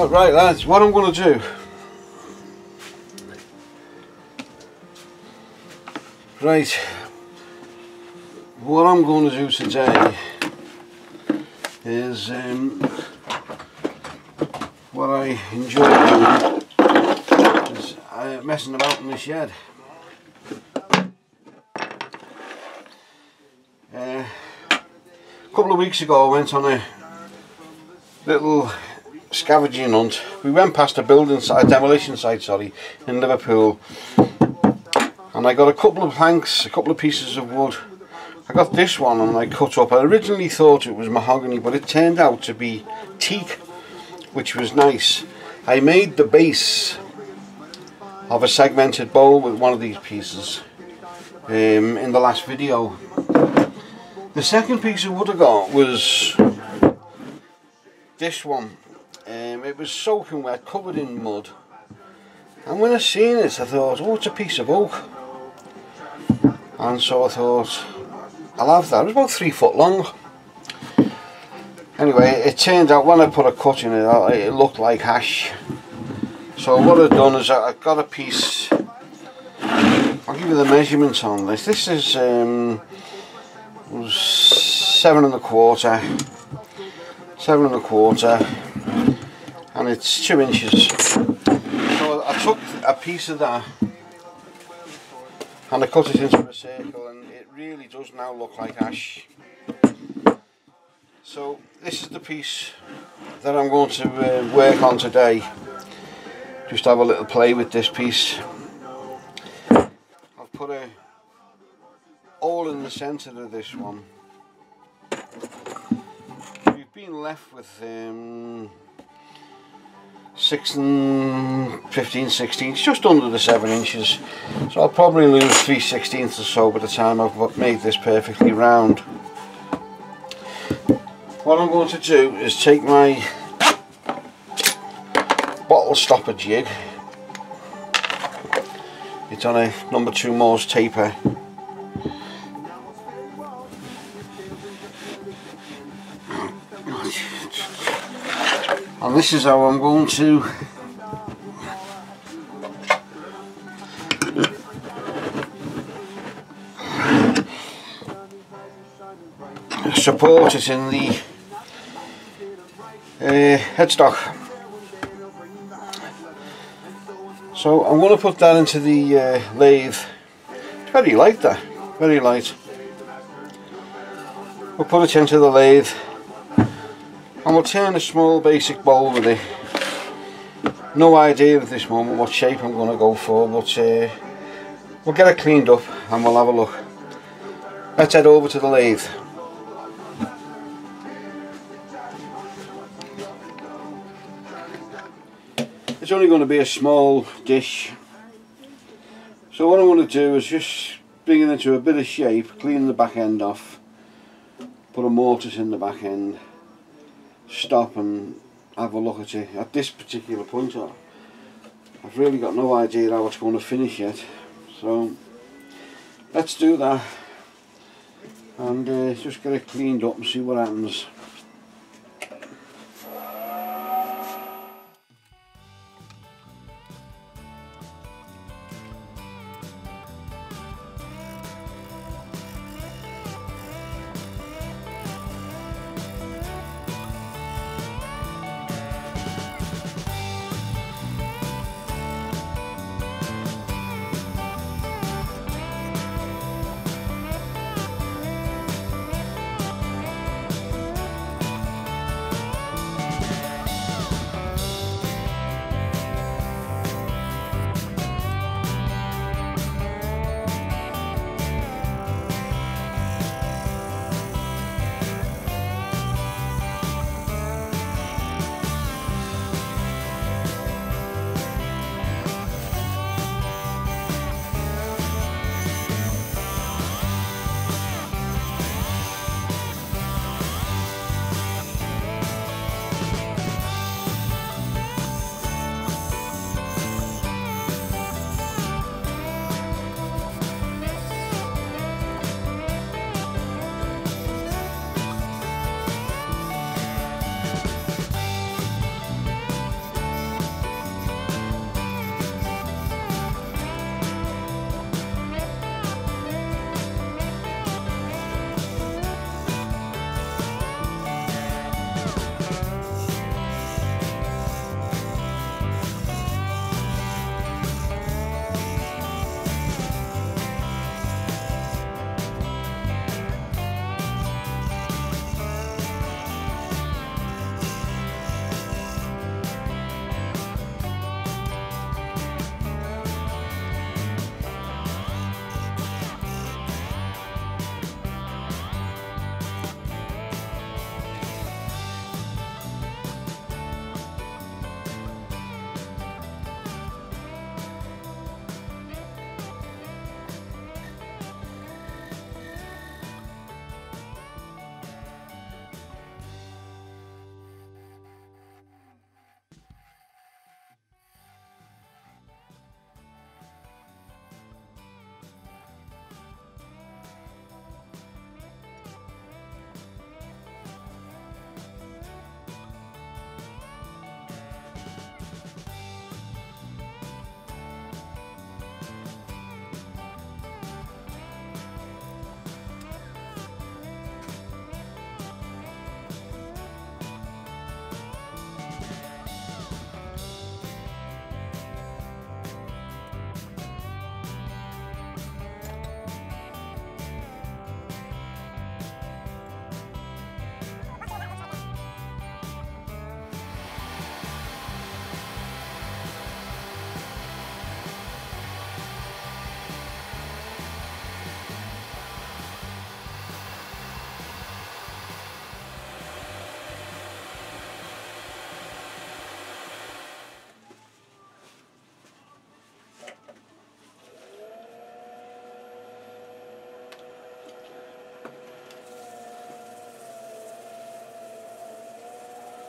Oh, right lads, what I'm going to do Right, what I'm going to do today is um, what I enjoy doing is uh, messing about in the shed. Uh, a couple of weeks ago I went on a little scavenging hunt. We went past a building site, a demolition site, sorry, in Liverpool and I got a couple of planks, a couple of pieces of wood. I got this one and I cut up. I originally thought it was mahogany but it turned out to be teak which was nice. I made the base of a segmented bowl with one of these pieces um, in the last video. The second piece of wood I got was this one. Um, it was soaking wet, covered in mud. And when I seen it I thought, oh it's a piece of oak. And so I thought I'll have that, it was about three foot long. Anyway it turned out when I put a cut in it it looked like ash so what I've done is I've got a piece I'll give you the measurements on this. This is um, seven and a quarter. Seven and a quarter and it's two inches. So I took a piece of that and I cut it into a circle and it really does now look like ash. So this is the piece that I'm going to uh, work on today. Just have a little play with this piece. I've put a hole in the centre of this one. We've been left with um, 6 and 15 16 it's just under the 7 inches. So I'll probably lose 3 sixteenths or so by the time I've made this perfectly round. What I'm going to do is take my bottle stopper jig. It's on a number 2 Morse taper this is how I'm going to support it in the uh, headstock. So I'm going to put that into the uh, lathe. It's very light that. Very light. We'll put it into the lathe and we'll turn a small basic bowl with it. No idea at this moment what shape I'm going to go for but uh, we'll get it cleaned up and we'll have a look. Let's head over to the lathe. It's only going to be a small dish. So what I want to do is just bring it into a bit of shape clean the back end off put a mortise in the back end stop and have a look at it. At this particular point I've really got no idea how it's going to finish yet. So let's do that and uh, just get it cleaned up and see what happens.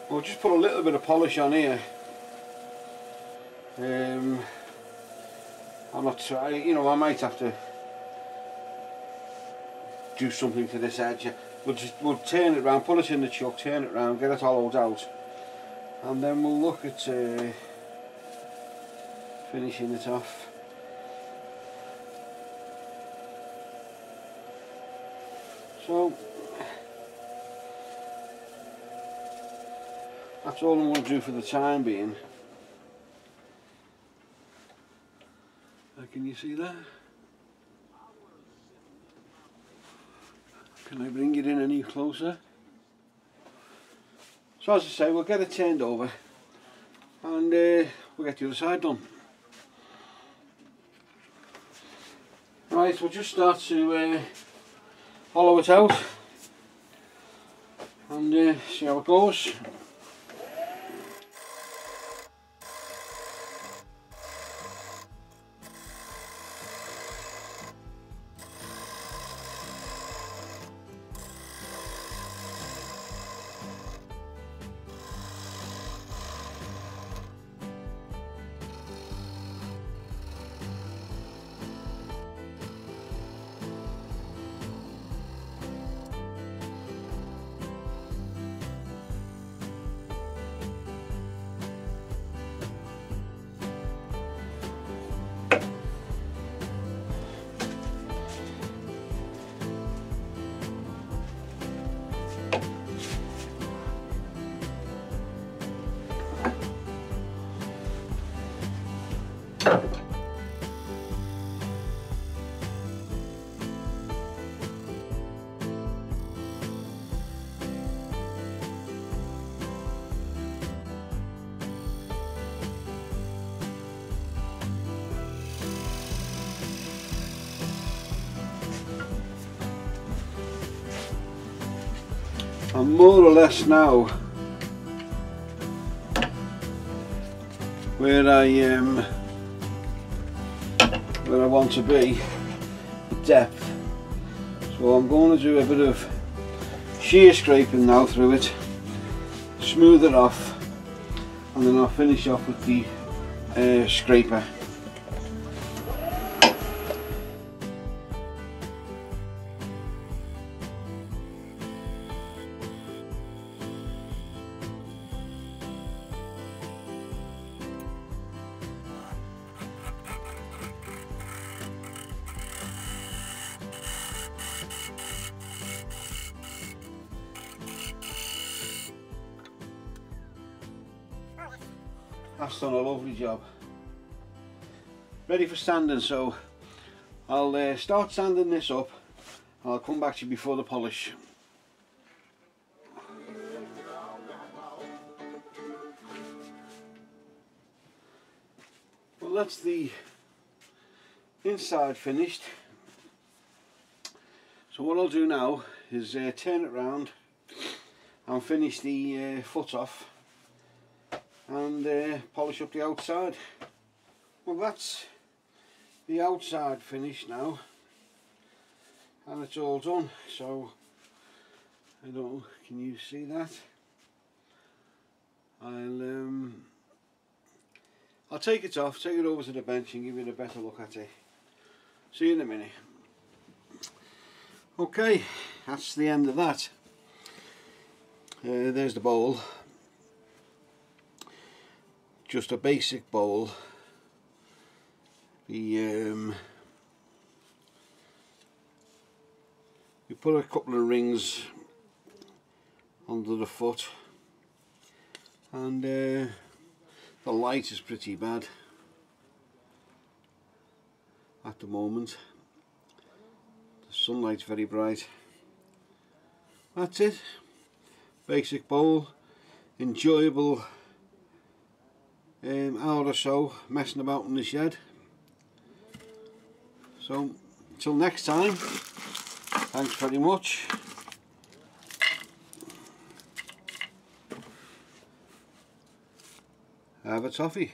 We'll just put a little bit of polish on here. Um, I'm not trying, you know, I might have to do something to this edge. We'll just we'll turn it around, put it in the chuck, turn it around, get it hollowed out, and then we'll look at uh, finishing it off. So that's all I'm going to do for the time being. Uh, can you see that? Can I bring it in any closer? So as I say, we'll get it turned over and uh, we'll get the other side done. Right, we'll just start to uh, hollow it out and uh, see how it goes. I'm more or less now where I um, where I want to be depth. So I'm going to do a bit of shear scraping now through it smooth it off and then I'll finish off with the uh, scraper That's done a lovely job. Ready for sanding, so I'll uh, start sanding this up I'll come back to you before the polish. Well that's the inside finished. So what I'll do now is uh, turn it round and finish the uh, foot off and uh, polish up the outside. Well that's the outside finished now and it's all done so I don't know can you see that? I'll um, I'll take it off take it over to the bench and give it a better look at it. See you in a minute. Okay that's the end of that. Uh, there's the bowl just a basic bowl. The um, you put a couple of rings under the foot and uh, the light is pretty bad at the moment. The sunlight's very bright. That's it. Basic bowl. Enjoyable um, hour or so messing about in the shed. So until next time thanks very much. Have a toffee